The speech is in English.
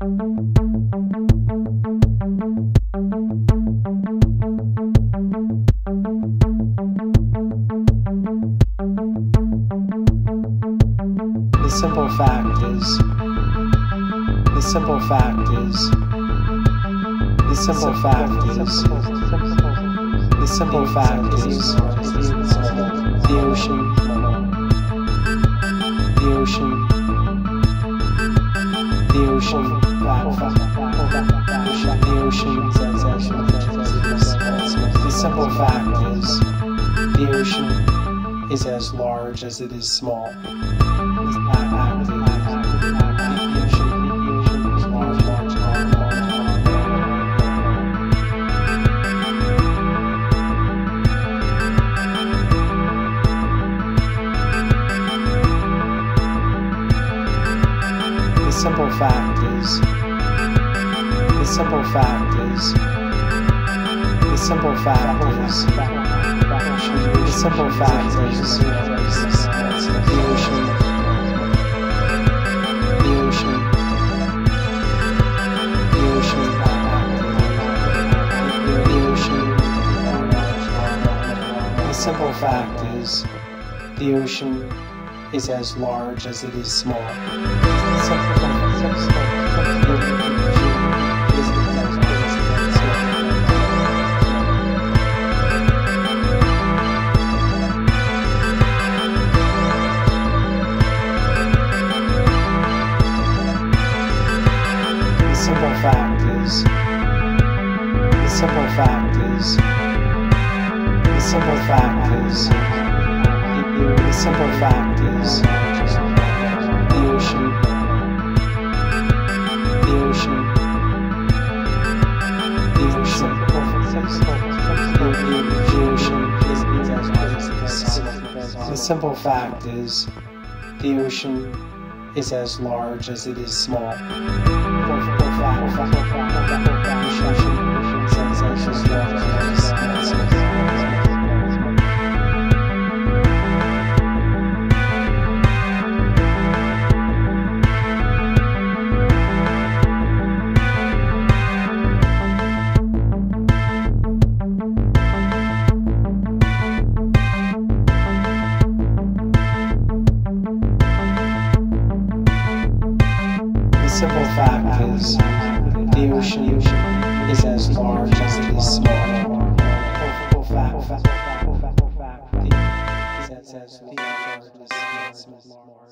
The simple fact is, the simple fact is, the simple fact is, the simple fact is, the ocean, the ocean, the ocean, the simple fact is, the ocean is as large as it is small. The simple fact is, simple fact is, the simple fact is, the simple fact is, the ocean, the ocean, the ocean, the ocean. The simple fact is, the ocean is as large as it is small. Simple fact is, the simple fact is, the, the simple fact is, the ocean, the ocean, the ocean, the, simple fact is, the ocean is as large as it is small. Is, the ocean is as large as it is small. Is as large as it is small.